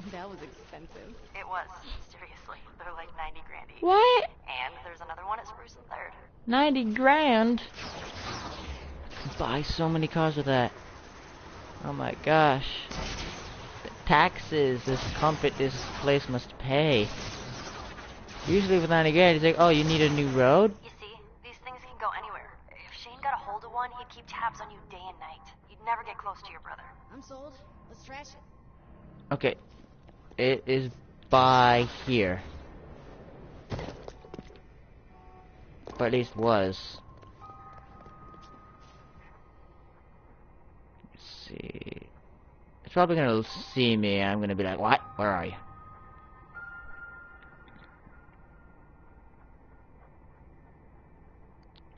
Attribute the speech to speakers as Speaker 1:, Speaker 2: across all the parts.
Speaker 1: that was expensive.
Speaker 2: It was, seriously. They're like 90 grand each.
Speaker 3: What?
Speaker 2: And there's another one at Spruce and Third.
Speaker 3: 90 grand? Buy so many cars with that. Oh my gosh. The taxes this company, this place must pay. Usually with 90 grand, he's like, oh, you need a new road?
Speaker 2: You see, these things can go anywhere. If Shane got a hold of one, he'd keep tabs on you day and night. You'd never get close to your brother.
Speaker 1: I'm sold. Let's trash it.
Speaker 3: Okay. It is by here. Or at least was. Let's see. It's probably gonna see me. I'm gonna be like, what? Where are you?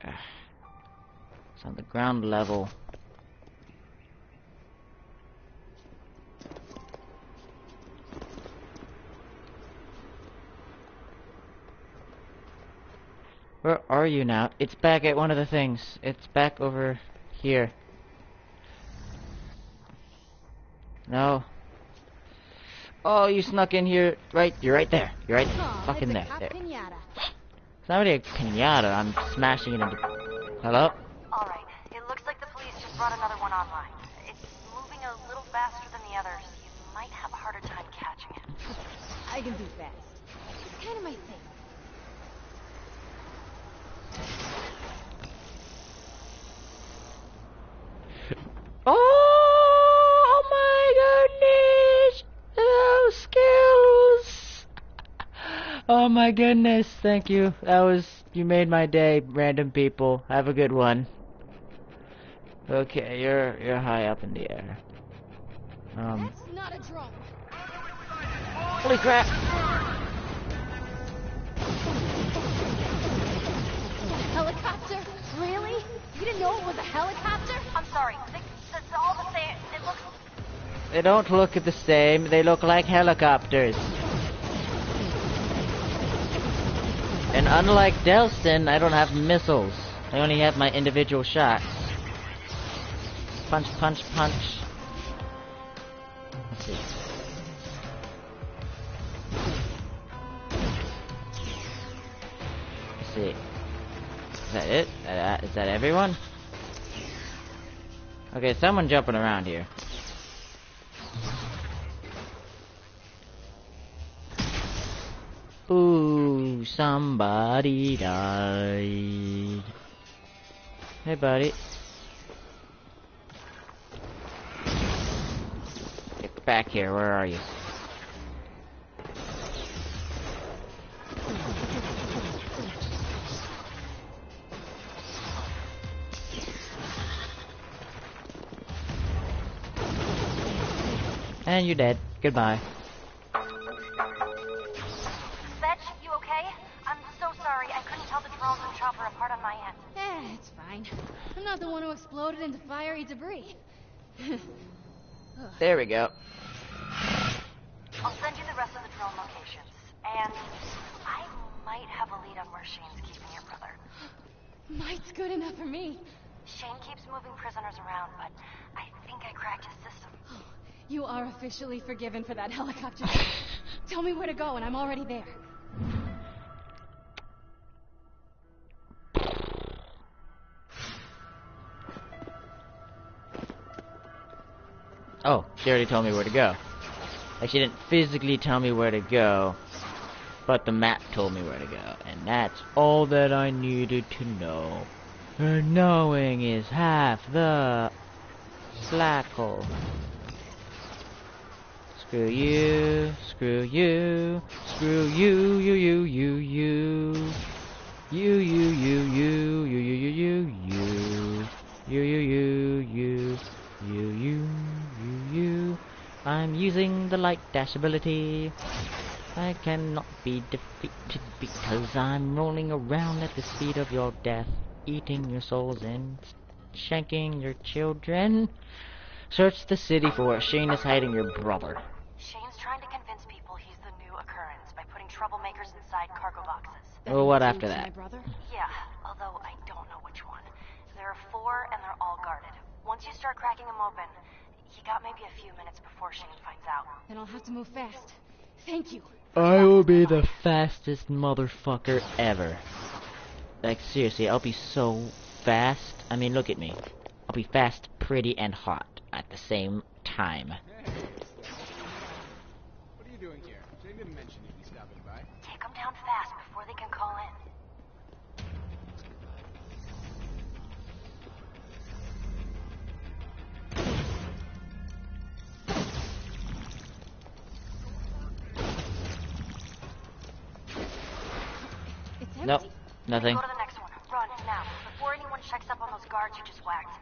Speaker 3: It's on the ground level. Where are you now? It's back at one of the things. It's back over here. No. Oh, you snuck in here. Right, you're right there. You're right
Speaker 1: Aw,
Speaker 3: fucking there. there.
Speaker 1: pinata.
Speaker 3: It's not really a pinata. I'm smashing it into... Hello?
Speaker 2: Alright, it looks like the police just brought another one online. It's moving a little faster than the others. You might have a harder time catching it.
Speaker 1: I can be fast. It's kind of my thing.
Speaker 3: Oh my goodness! Those skills! Oh my goodness, thank you. That was, you made my day, random people. Have a good one. Okay, you're, you're high up in the air. Um,
Speaker 1: That's not a drone.
Speaker 3: holy crap!
Speaker 1: You didn't know it was a helicopter?
Speaker 2: I'm sorry, they, it's all the same. It looks
Speaker 3: They don't look the same, they look like helicopters. And unlike Delsin, I don't have missiles. I only have my individual shots. Punch, punch, punch. Let's see. Is that it? That- Is that everyone? Okay, someone jumping around here. Ooh, somebody died. Hey, buddy. Get back here. Where are you? And you're dead. Goodbye.
Speaker 2: Fetch, you okay? I'm so sorry. I couldn't tell the drone from chopper apart on my end.
Speaker 1: Eh, it's fine. I'm not the one who exploded into fiery debris.
Speaker 3: There we go.
Speaker 2: I'll send you the rest of the drone locations. And I might have a lead on where Shane's keeping your brother.
Speaker 1: Might's good enough for me.
Speaker 2: Shane keeps moving prisoners around, but I think I cracked his system.
Speaker 1: You are officially forgiven for that helicopter. Tell me where to go, and I'm already there.
Speaker 3: Oh, she already told me where to go. Like she didn't physically tell me where to go, but the map told me where to go, and that's all that I needed to know. And knowing is half the slackle. Screw you, screw you, screw you, you, you, you, you. You, you, you, you, you, you, you, you, you. You, you, you, you. You, you, you, you. I'm using the light dash ability. I cannot be defeated because I'm rolling around at the speed of your death, eating your souls and shanking your children. Search the city for Shane is hiding your brother.
Speaker 2: Shane's trying to convince people he's the new occurrence by putting troublemakers inside cargo boxes.
Speaker 1: Oh, that
Speaker 3: Well, what
Speaker 1: includes
Speaker 3: after
Speaker 1: My
Speaker 3: that?
Speaker 1: brother?
Speaker 2: Yeah, although I don't know which one. There are four, and they're all guarded. Once you start cracking them open, He got maybe a few minutes before Shane finds out.
Speaker 1: Then I'll have to move fast. Thank you.
Speaker 3: I will be the fastest motherfucker ever. Like seriously, I'll be so fast. I mean, look at me. I'll be fast, pretty, and hot at the same time.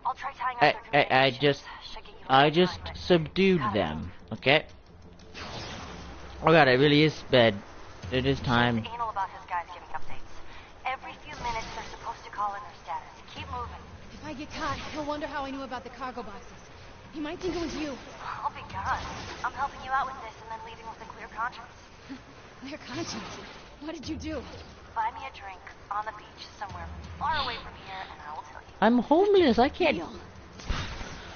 Speaker 2: I'll try tying
Speaker 3: I, I, I just,
Speaker 2: Should get you
Speaker 3: I just subdued them. Okay. Oh god, it really is bed. It is time.
Speaker 2: He's anal about his guys giving updates. Every few minutes they're supposed to call in their status. Keep moving.
Speaker 1: If I get caught, he'll wonder how I knew about the cargo boxes. He might think it was you.
Speaker 2: I'll be gone. I'm helping you out with this and then leaving with a clear conscience.
Speaker 1: Clear conscience. What did you do?
Speaker 2: Buy me a drink on the beach somewhere far away from here and I will tell you.
Speaker 3: I'm homeless. I can't.
Speaker 1: Deal.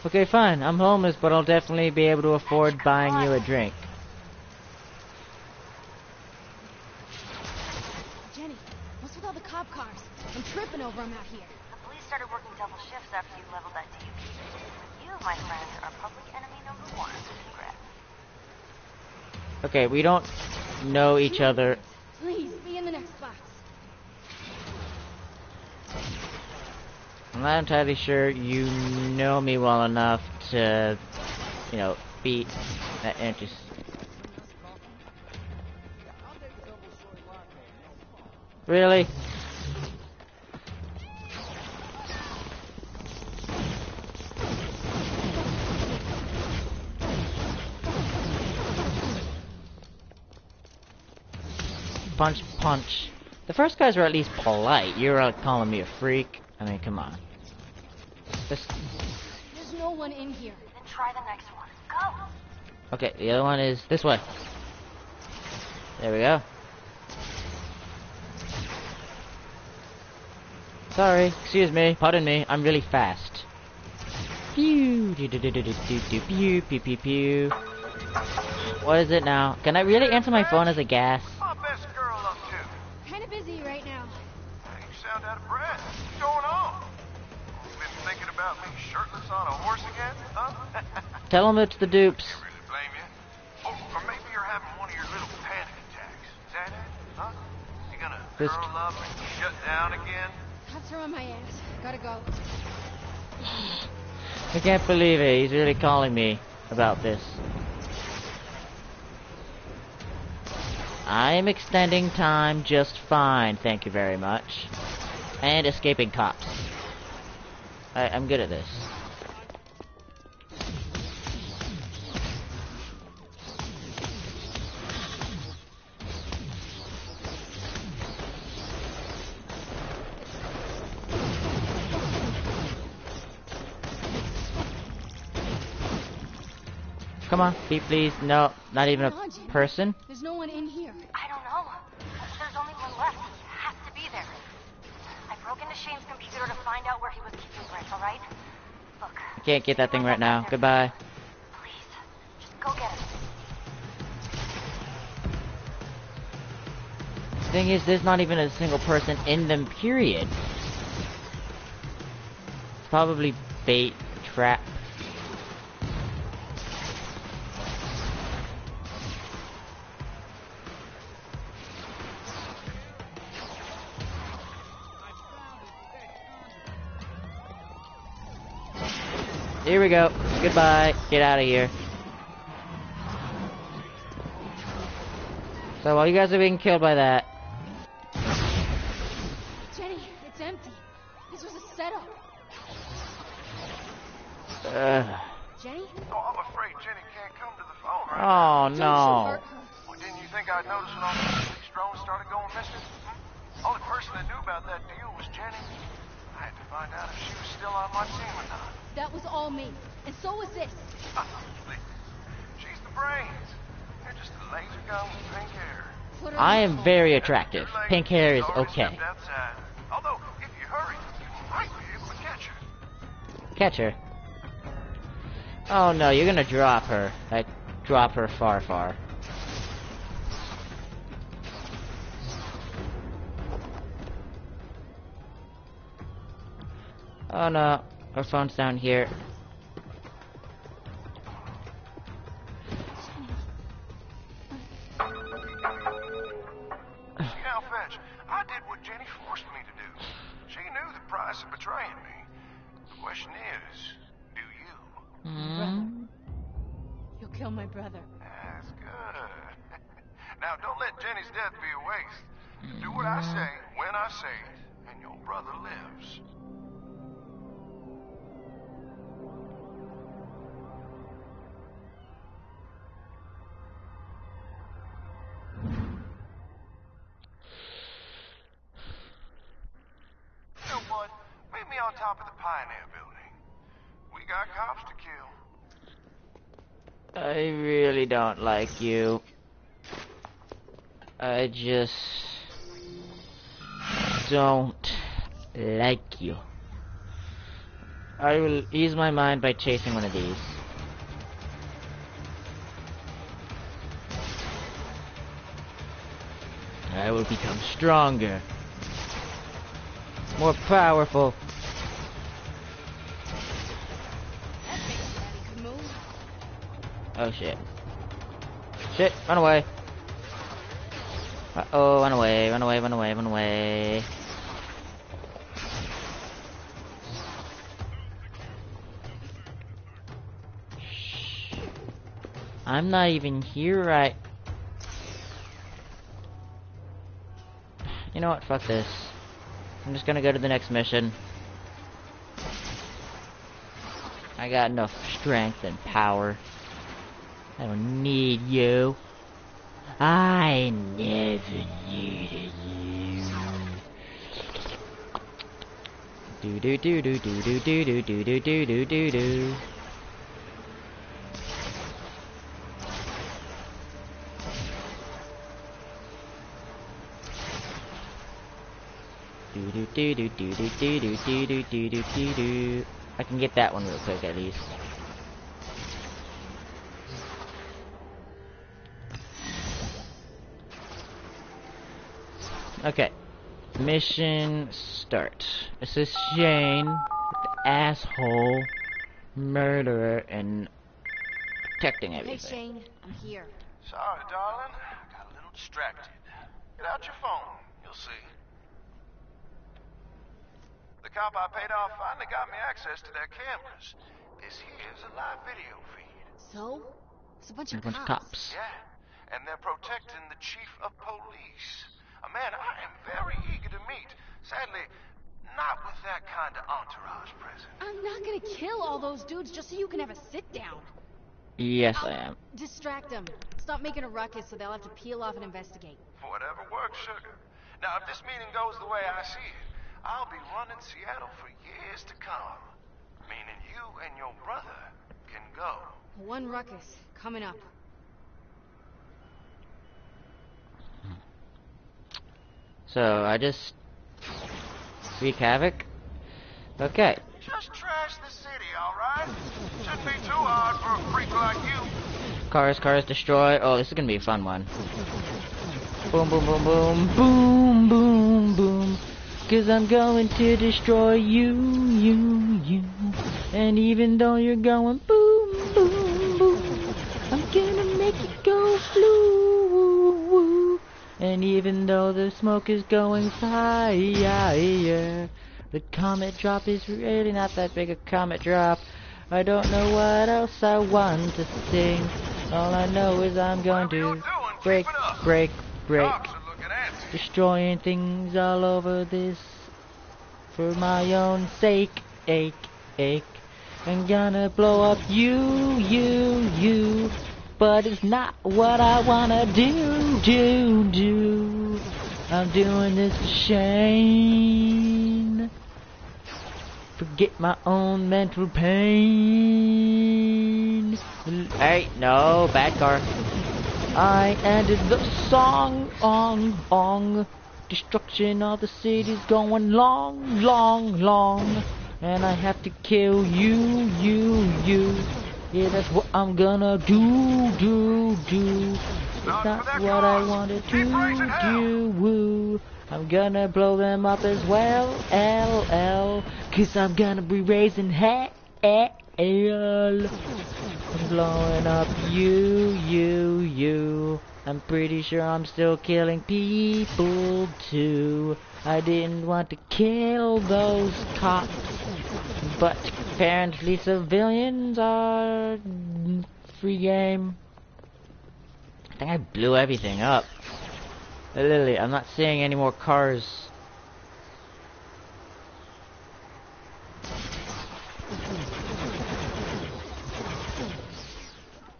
Speaker 3: Okay, fine. I'm homeless, but I'll definitely be able to afford buying you a drink.
Speaker 1: Jenny, what's with all the cop cars? I'm tripping over them out here.
Speaker 2: The police started working double shifts after you leveled that DUP. You, my friend, are public enemy number one. Congrats.
Speaker 3: Okay, we don't know each other.
Speaker 1: Please, be in the next box.
Speaker 3: I'm not entirely sure you know me well enough to, you know, beat that interested. Really? Punch, punch. The first guys were at least polite. You're uh, calling me a freak. I mean, come on. This,
Speaker 1: There's no one in here.
Speaker 2: Then try the next one. Go!
Speaker 3: okay, the other one is this way. There we go. Sorry, excuse me, pardon me, I'm really fast. Pew, do do do do do do do pew pew pew pew. What is it now? Can I really answer my phone as a gas?
Speaker 4: Me on a horse again, huh?
Speaker 3: Tell them it's the dupes.
Speaker 4: Really. Oh, or maybe you're having one of your little panic attacks. Is that it? Huh? You gonna
Speaker 3: This-
Speaker 4: curl up and shut down again?
Speaker 1: Cops are on my ass. Gotta go.
Speaker 3: I can't believe it. He's really calling me about this. I'm extending time just fine, thank you very much. And escaping cops. I, I'm good at this. Come on, beep please. No, not even a person.
Speaker 1: There's no one in here.
Speaker 2: I don't know. There's only one left. He has to be there. I broke into Shane's computer to find out where he was keeping Brent, alright? Look.
Speaker 3: I can't get that thing right now. Goodbye.
Speaker 2: Please. Just go get him.
Speaker 3: Thing is, there's not even a single person in them, period. It's probably bait, trap. Here we go. Goodbye. Get out of here. So while you guys are being killed by that,
Speaker 1: Jenny, it's empty. This was a setup.
Speaker 3: uh,
Speaker 1: Jenny?
Speaker 4: Oh, I'm afraid Jenny can't come to the phone right
Speaker 3: oh
Speaker 1: Don't
Speaker 3: no.
Speaker 4: Well, didn't you think I'd notice when all the six drones started going missing? Only person that knew about that deal was Jenny. I had to find out if she was still on my team or not.
Speaker 1: That was all me. And so was this.
Speaker 4: She's the brains. You're just a laser gun with pink hair.
Speaker 3: I am very attractive. Pink hair is okay.
Speaker 4: Although, if you hurry, you might be able to catch her.
Speaker 3: Catch her. Oh no, you're gonna drop her. I drop her far, far. Oh no, her phone's down here.
Speaker 4: Cal Fetch, I did what Jenny forced me to do. She knew the price of betraying me. The question is, do you?
Speaker 3: Hmm?
Speaker 1: You'll kill my brother.
Speaker 4: That's good. now, don't let Jenny's death be a waste. Do what I say, when I say it, and your brother lives.
Speaker 3: Don't like you. I just don't like you. I will ease my mind by chasing one of these. I will become stronger, more powerful. Oh shit. Shit, run away. Uh oh, run away, run away, run away, run away. I'm not even here right. You know what, fuck this. I'm just gonna go to the next mission. I got enough strength and power. I don't need you. I never needed you. Do do do do do do do do do do do do do do. Do do do do do do do do do do do. I can get that one real quick at least. Okay. Mission start. Assist Shane, the asshole, murderer, and protecting everything.
Speaker 1: Hey,
Speaker 3: everything.
Speaker 1: Shane, I'm here.
Speaker 4: Sorry, darling. I Got a little distracted. Get out your phone. You'll see. The cop I paid off finally got me access to their cameras. This here's a live video feed.
Speaker 1: So? It's a bunch
Speaker 3: A
Speaker 1: of
Speaker 3: bunch of
Speaker 1: cops.
Speaker 3: cops.
Speaker 4: Yeah, and they're protecting the chief of police. A man I am very eager to meet. Sadly, not with that kind of entourage present.
Speaker 1: I'm not gonna kill all those dudes just so you can have a sit down.
Speaker 3: Yes, I
Speaker 1: I'll
Speaker 3: am.
Speaker 1: Distract them. Stop making a ruckus so they'll have to peel off and investigate.
Speaker 4: Whatever works, sugar. Now, if this meeting goes the way I see it, I'll be running Seattle for years to come. Meaning you and your brother can go.
Speaker 1: One ruckus coming up.
Speaker 3: So I just wreak havoc. Okay.
Speaker 4: Just trash the city, alright? Shouldn't be too hard for a freak like you.
Speaker 3: Cars, cars, destroy. Oh, this is gonna be a fun one. Boom, boom, boom, boom, boom, boom, boom. Cause I'm going to destroy you, you, you. And even though you're going boom, boom, boom, I'm gonna make it go blue. And even though the smoke is going higher, the comet drop is really not that big a comet drop. I don't know what else I want to sing. All I know is I'm going to break, break, break,
Speaker 4: Cops are looking antsy.
Speaker 3: destroying things all over this for my own sake, ache, ache. I'm gonna blow up you, you, you. But it's not what I wanna do, do, do. I'm doing this to Shane. Forget my own mental pain. Hey, no, bad car. I ended the song on on destruction of the city's going long, long, long. And I have to kill you, you, you. Yeah, that's what I'm gonna do, do, do. It's not what I wanted to do, woo. I'm gonna blow them up as well, L, L. Cause I'm gonna be raising hell. I'm blowing up you, you, you. I'm pretty sure I'm still killing people too. I didn't want to kill those cops, but apparently civilians are free game. I think I blew everything up. Literally, I'm not seeing any more cars.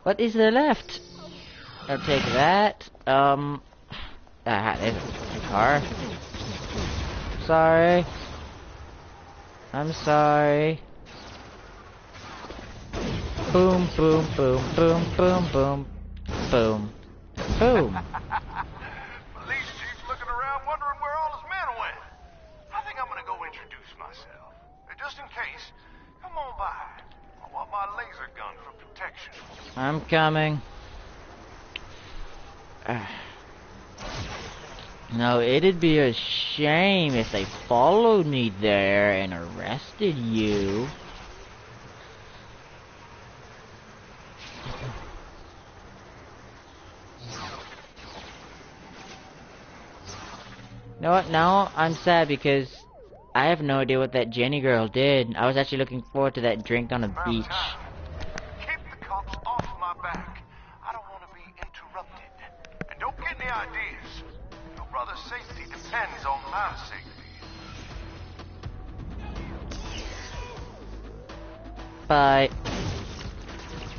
Speaker 3: What is there left? I'll take that. Um, ah, there's a car. Sorry. I'm sorry. Boom, boom, boom, boom, boom, boom, boom, boom.
Speaker 4: Police chief's looking around wondering where all his men went. I think I'm gonna go introduce myself. Just in case, come on by. I want my laser gun for protection.
Speaker 3: I'm coming. No, it'd be a shame if they followed me there and arrested you. You know what? Now I'm sad because I have no idea what that Jenny girl did. I was actually looking forward to that drink on the beach.
Speaker 4: Keep the cops off my back. I don't want to be interrupted. And don't get any ideas. Your brother's safety depends on my safety.
Speaker 3: Bye.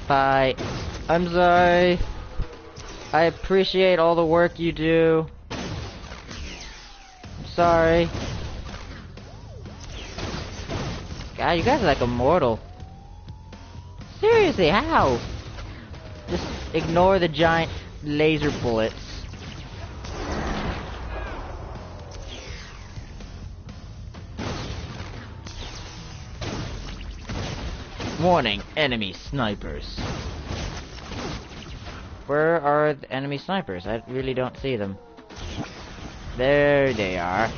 Speaker 3: Bye. I'm sorry. I appreciate all the work you do. Sorry. God, you guys are like immortal. Seriously, how? Just ignore the giant laser bullets. Warning, enemy snipers. Where are the enemy snipers? I really don't see them. There they are.